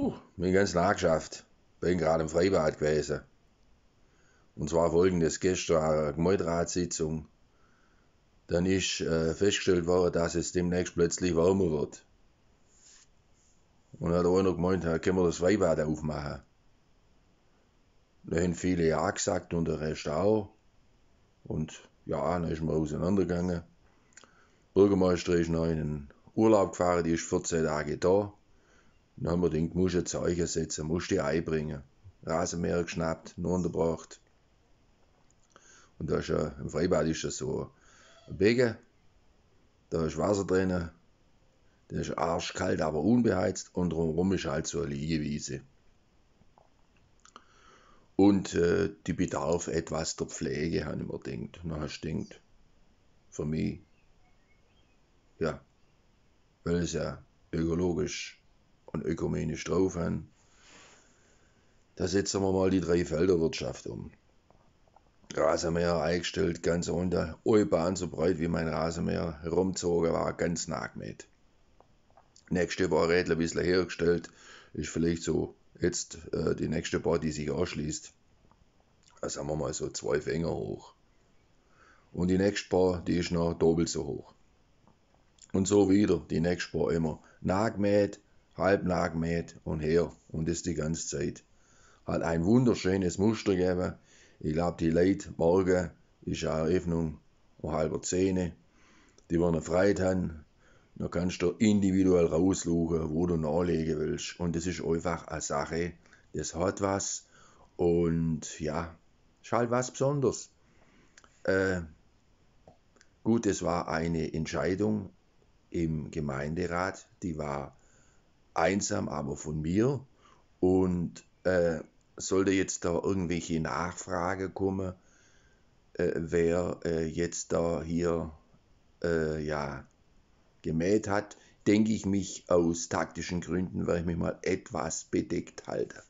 Puh, bin ganz nachgeschafft. Bin gerade im Freibad gewesen. Und zwar folgendes: gestern eine Gemeinderatssitzung. Dann ist äh, festgestellt worden, dass es demnächst plötzlich wärmer wird. Und hat einer gemeint, können wir das Freibad aufmachen. Da haben viele Ja gesagt und der Rest auch. Und ja, dann ist man auseinandergegangen. Der Bürgermeister ist noch in den Urlaub gefahren, die ist 14 Tage da. Dann haben wir gedacht, musst ein Zeichen setzen, musst die einbringen. Rasenmäher geschnappt, nur unterbracht. Und da ist ja, im Freibad ist das so ein Becken, da ist Wasser drin, der ist arschkalt, aber unbeheizt und drumherum ist halt so eine Liegewiese. Und äh, die bedarf etwas der Pflege, habe ich mir gedacht. Du gedacht, für mich, ja, weil es ja ökologisch und ökumenisch drauf haben. Da setzen wir mal die drei Felderwirtschaft um. Rasenmäher eingestellt, ganz unter, eine Bahn so breit wie mein Rasenmäher herumgezogen war, ganz nachgemäht. Nächste war Rädler ein bisschen hergestellt, ist vielleicht so jetzt äh, die nächste Bar, die sich anschließt. Da sagen wir mal so zwei Finger hoch. Und die nächste Bar, die ist noch doppelt so hoch. Und so wieder, die nächste Bar immer nachgemäht, halb nachgemäht und her. Und das die ganze Zeit. Hat ein wunderschönes Muster gegeben. Ich glaube, die Leute morgen ist eine Eröffnung um halber zehn. Die wollen Freude haben. Da kannst du individuell raussuchen, wo du nachlegen willst. Und das ist einfach eine Sache, das hat was. Und ja, ist halt was Besonderes. Äh, gut, es war eine Entscheidung im Gemeinderat, die war einsam, aber von mir. Und äh, sollte jetzt da irgendwelche Nachfrage kommen, äh, wer äh, jetzt da hier äh, ja, gemäht hat, denke ich mich aus taktischen Gründen, weil ich mich mal etwas bedeckt halte.